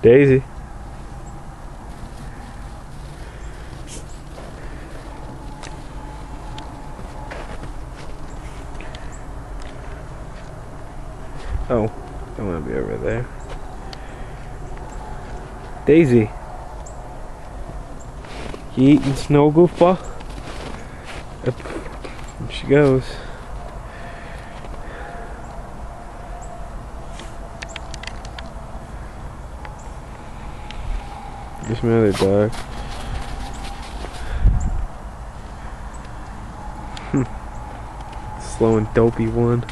Daisy. Oh, I want to be over there. Daisy. You eating snow, goofball? Up she goes. My other dog. Slow and dopey one.